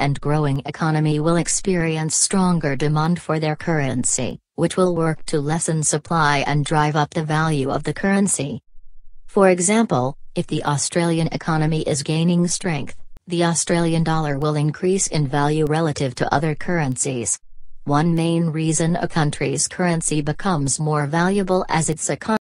and growing economy will experience stronger demand for their currency, which will work to lessen supply and drive up the value of the currency. For example, if the Australian economy is gaining strength, the Australian dollar will increase in value relative to other currencies. One main reason a country's currency becomes more valuable as its economy